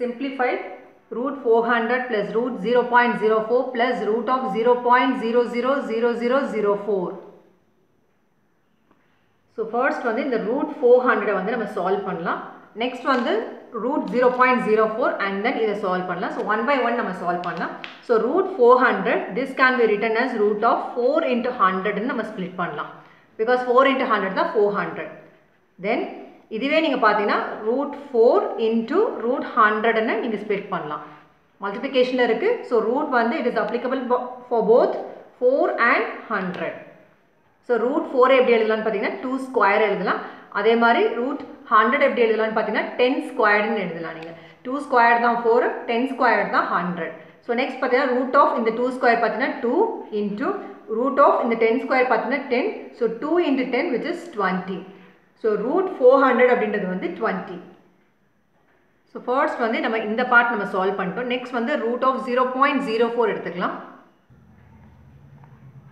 simplified root 400 plus root 0.04 plus root of 0.000004 so first வந்து இந்த root four ஹண்ட்ரடை வந்து நம்ம சால்வ் பண்ணலாம் நெக்ஸ்ட் வந்து root zero point zero four and then இதை சால்வ் பண்ணலாம் ஸோ ஒன் பை ஒன் நம்ம சால்வ் பண்ணலாம் so root four hundred this can be written as root of four into ஹண்ட்ரட்னு நம்ம ஸ்ப்ளிட் பண்ணலாம் பிகாஸ் ஃபோர் இன்ட்டு ஹண்ட்ரட் தான் four hundred தென் இதுவே நீங்கள் பார்த்தீங்கன்னா ரூட் ஃபோர் இன்ட்டு ரூட் ஹண்ட்ரட்னு நீங்கள் ஸ்ப்ளிட் பண்ணலாம். மல்டிப்ளிகேஷனில் இருக்குது ஸோ ரூட் வந்து it is applicable for both four and hundred so root four எப்படி எழுதலாம்னு பார்த்தீங்கன்னா டூ ஸ்கொயர் எழுதலாம். அதே மாதிரி ரூட் ஹண்ட்ரட் எப்படி எழுதலாம்னு பார்த்தீங்கன்னா டென் ஸ்கொயர்டுன்னு எழுதலாம் நீங்கள் டூ ஸ்கொயர் தான் ஃபோர் டென் ஸ்கொயர் தான் ஹண்ட்ரட் ஸோ நெக்ஸ்ட் பார்த்தீங்கன்னா ரூட் ஆஃப் இந்த டூ ஸ்கொயர் பார்த்தீங்கன்னா டூ இன்ட்டு ரூட் ஆஃப் இந்த டென் ஸ்கொயர் பார்த்தீங்கன்னா ten so two into ten which is twenty so root four hundred அப்படின்றது வந்து டுவெண்ட்டி ஸோ ஃபர்ஸ்ட் வந்து நம்ம இந்த பார்ட் நம்ம சால்வ் பண்ணிட்டோம். நெக்ஸ்ட் வந்து root of zero point zero four எடுத்துக்கலாம்.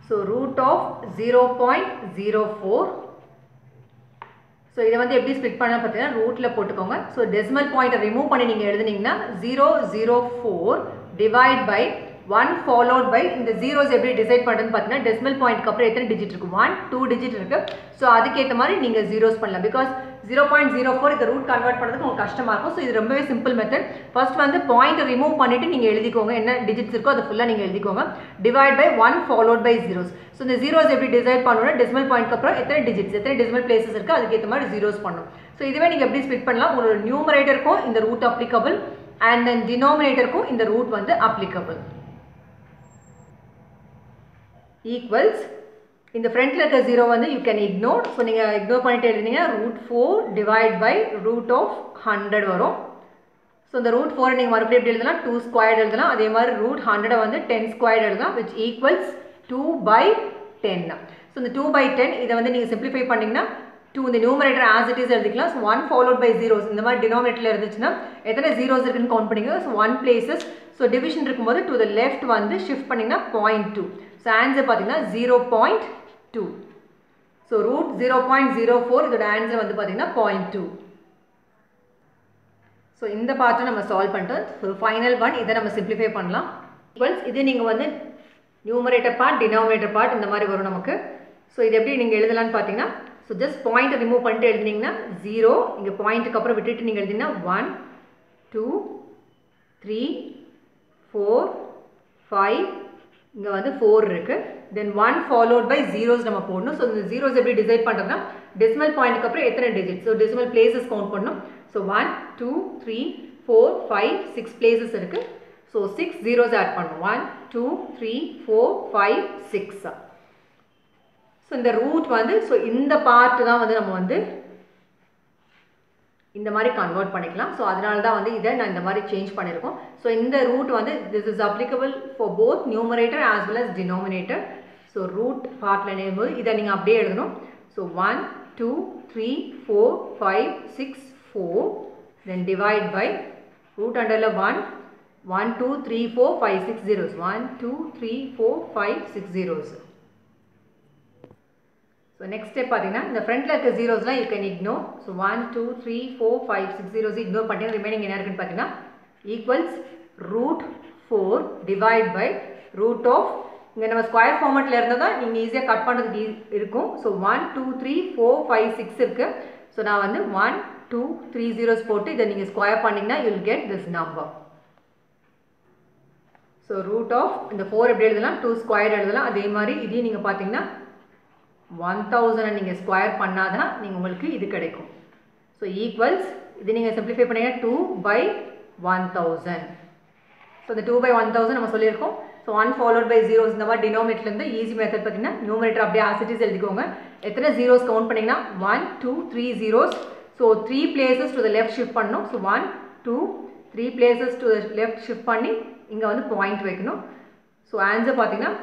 So root of zero point zero four so இதை வந்து எப்படி ஸ்ப்ளிட் பண்ணலாம் பார்த்தீங்கன்னா ரூட்டில் போட்டுக்கோங்க. ஸோ டெசிமல் பாயிண்ட்டை ரிமூவ் பண்ணி நீங்கள் எழுதுனீங்கன்னா zero zero four divide by one followed by இந்த ஜீரோஸ் எப்படி டிசைட் பண்ணுறதுன்னு பார்த்தீங்கன்னா டெசிமல் பாயிண்ட்க்கு அப்புறம் எத்தனை டிஜிட் இருக்குது ஒன் டூ டிஜிட் இருக்குது ஸோ அதுக்கேற்ற மாதிரி நீங்கள் ஜீரோஸ் பண்ணலாம். Because zero point zero four இந்த ரூட் கன்வெர்ட் பண்ணுறதுக்கு உங்களுக்கு கஷ்டமாக இருக்கும். ஸோ இது ரொம்பவே சிம்பிள் மெத்தட் ஃபர்ஸ்ட் வந்து பாயிண்ட்டை ரிமூவ் பண்ணிவிட்டு நீங்கள் எழுதிக்கோங்க. என்ன டிஜிட்ஸ் இருக்கோ அதை ஃபுல்லாக நீங்கள் எழுதிக்கோங்க. Divide by one followed by zeros so இந்த ஜீரோஸ் எப்படி டிசைட் பண்ணணும்னா டெசிமல் பாயிண்ட்க்கு அப்புறம் எத்தனை டிஜிட்ஸ் எத்தனை டெசிமல் பிளேசஸ் இருக்குது அதுக்கேற்ற மாதிரி ஜீரோஸ் பண்ணணும். ஸோ இதுவே நீங்கள் எப்படி ஸ்பிட் பண்ணலாம்? உங்களோட நியூமரேட்டருக்கும் இந்த ரூட் அப்ளிகபிள் அண்ட் தென் டினாமினேட்டருக்கும் இந்த ரூட் வந்து அப்ளிகபிள் ஈக்குவல்ஸ் இந்த ஃப்ரண்ட்டில் இருக்க ஜீரோ வந்து யூ கேன் இக்னோர் ஸோ நீங்கள் இக்னோர் பண்ணிட்டு எழுதினீங்கன்னா root four divide by root of hundred வரும். ஸோ இந்த ரூட் ஃபோரை நீங்கள் மறுபடியும் எப்படி எழுதலாம்? டூ ஸ்கொயர் எழுதலாம். அதே மாதிரி ரூட் ஹண்ட்ரடை வந்து டென் ஸ்கொயர் எழுதலாம் which equals two by ten so இந்த டூ பை டென் இதை வந்து நீங்கள் சிம்பிளிஃபை பண்ணிங்கன்னா டூ இந்த நியூமரேட்டர் ஆஸ் இட் இஸ் எழுதிக்கலாம். So one followed by zeros இந்த மாதிரி டினாமினேட்டரில் இருந்துச்சுன்னா எத்தனை ஜீரோஸ் இருக்குன்னு கவுண்ட் பண்ணிங்க so one places so division இருக்கும்போது டு த லெஃப்ட் வந்து ஷிஃப்ட் பண்ணிங்கன்னா பாயிண்ட் டூ ஸோ ஆன்சர் பார்த்தீங்கன்னா zero point two so root zero point zero four இதோட ஆன்சர் வந்து பார்த்தீங்கன்னா பாயிண்ட் டூ ஸோ இந்த பார்ட்டை நம்ம சால்வ் பண்ணிட்டோம் ஸோ ஃபைனல் ஒன் இதை நம்ம சிம்பிளிஃபை பண்ணலாம். ஈக்குவல்ஸ் இது நீங்கள் வந்து நியூமரேட்டர் பார்ட் டினாமினேட்டர் பார்ட் இந்த மாதிரி வரும் நமக்கு. ஸோ இது எப்படி நீங்கள் எழுதலாம்னு பார்த்தீங்கன்னா ஸோ ஜஸ்ட் பாயிண்ட்டை ரிமூவ் பண்ணிட்டு எழுதினீங்கன்னா ஜீரோ இங்கே பாயிண்ட்டுக்கு அப்புறம் விட்டுட்டு நீங்கள் எழுதிங்கன்னா one two three four five இங்கே வந்து ஃபோர் இருக்குது then one followed by zeros நம்ம போடணும். ஸோ இந்த ஜீரோஸ் எப்படி டிசைட் பண்ணுறதுனா டெசிமல் பாயிண்ட்டுக்கு அப்புறம் எத்தனை digit so decimal places count பண்ணணும் so one two three four five six places இருக்குது ஸோ சிக்ஸ் ஜீரோஸ் ஆட் பண்ணணும் one two three four five six so இந்த ரூட் வந்து ஸோ இந்த பார்ட்டு தான் வந்து நம்ம வந்து இந்த மாதிரி கன்வெர்ட் பண்ணிக்கலாம். ஸோ அதனால தான் வந்து இதை நான் இந்த மாதிரி சேஞ்ச் பண்ணியிருக்கோம் ஸோ இந்த ரூட் வந்து this is applicable for both numerator as well as denominator so root பார்ட்டில் நேரும்போது இதை நீங்கள் அப்படியே எழுதணும். So one two three four five six four then divide by root அண்டரில் one one two three four five six zeros one two three four five six zeros so next step பார்த்தீங்கன்னா இந்த ஃப்ரண்ட்டில் இருக்க ஜீரோஸ்லாம் you can ignore so one two three four five six zeros ignore பண்ணி remaining என்ன இருக்குன்னு பார்த்தீங்கன்னா equals root four divide by root of இங்கே நம்ம ஸ்கொயர் ஃபார்மெட்டில் இருந்தால் தான் நீங்கள் ஈஸியாக கட் பண்ணுறதுக்கு இருக்கும். So one two three four five six இருக்குது ஸோ நான் வந்து ஒன் டூ த்ரீ ஜீரோஸ் போட்டு இதை நீங்கள் ஸ்கொயர் பண்ணிங்கன்னா you'll get this number so root of இந்த ஃபோர் எப்படி எழுதலாம்? டூ ஸ்கொயர் எழுதலாம். அதே மாதிரி இதையும் நீங்கள் பார்த்தீங்கன்னா ஒன் தௌசண்டை நீங்கள் ஸ்கொயர் பண்ணாதான் நீங்கள் உங்களுக்கு இது கிடைக்கும். ஸோ ஈக்குவல்ஸ் இது நீங்கள் சிம்பிளிஃபை பண்ணீங்கன்னா two by one thousand so இந்த டூ பை ஒன் தௌசண்ட் நம்ம சொல்லியிருக்கோம். So one followed by zeros இந்த மாதிரி டினோமேட்லேருந்து ஈஸி மெத்தட் பார்த்தீங்கன்னா நியூமரேட்டர் அப்படியே ஆசிட்டிஸ் எழுதிக்கோங்க. எத்தனை ஜீரோஸ் கவுண்ட் பண்ணிங்கன்னா one two three zeros so three places to the left shift பண்ணணும். So one two three places to the left shift பண்ணி இங்கே வந்து பாயிண்ட் வைக்கணும். ஸோ ஆன்சர் பார்த்தீங்கன்னா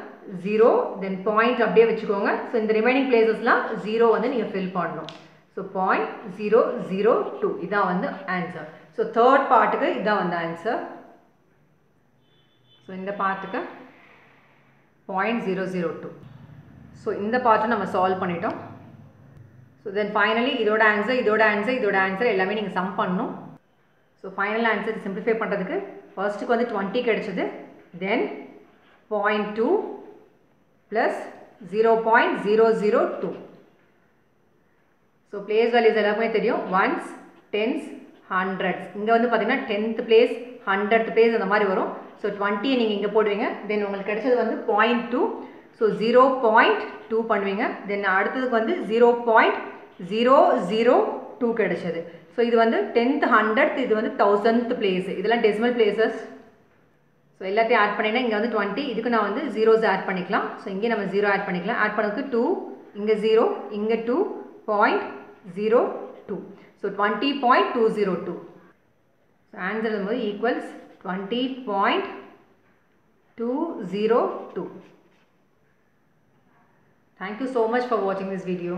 ஜீரோ தென் பாயிண்ட் அப்படியே வச்சுக்கோங்க. ஸோ இந்த ரிமைனிங் பிளேசஸ்லாம் ஜீரோ வந்து நீங்கள் ஃபில் பண்ணணும். So point zero zero two இதான் வந்து ஆன்சர் ஸோ தேர்ட் பார்ட்டுக்கு இதான் வந்து ஆன்சர் ஸோ இந்த பார்ட்டுக்கு point zero zero two so இந்த பார்ட்டை நம்ம சால்வ் பண்ணிட்டோம். ஸோ தென் ஃபைனலி இதோட ஆன்சர் இதோட ஆன்சர் இதோட ஆன்சர் எல்லாமே நீங்கள் சம் பண்ணணும். ஸோ ஃபைனல் ஆன்சர் சிம்பிளிஃபை பண்ணுறதுக்கு ஃபர்ஸ்ட்டுக்கு வந்து டுவெண்ட்டி கிடச்சிது. Then point two plus zero point zero zero two so place values எல்லாருக்குமே தெரியும். ஒன்ஸ் டென்ஸ் ஹண்ட்ரட்ஸ் இங்கே வந்து பார்த்தீங்கன்னா டென்த் பிளேஸ் ஹண்ட்ரட் பிளேஸ் அந்த மாதிரி வரும். ஸோ டுவெண்ட்டியை நீங்கள் இங்கே போடுவீங்க. தென் உங்களுக்கு கிடைச்சது வந்து point two so zero point two பண்ணுவீங்க. தென் அடுத்ததுக்கு வந்து zero point zero zero two கிடைச்சது. ஸோ இது வந்து டென்த் ஹண்ட்ரட் இது வந்து தௌசண்ட் பிளேஸ் இதெல்லாம் டெசிமல் பிளேசஸ் ஸோ எல்லாத்தையும் ஆட் பண்ணினா இங்கே வந்து டுவெண்ட்டி இதுக்கு நான் வந்து ஜீரோஸ் ஆட் பண்ணிக்கலாம். ஸோ இங்கே நம்ம ஜீரோ ஆட் பண்ணிக்கலாம். ஆட் பண்ணதுக்கு டூ இங்கே ஜீரோ இங்கே two point zero two so twenty point two zero two so answer போது equals twenty point two zero two thank you so much for வாட்சிங் this video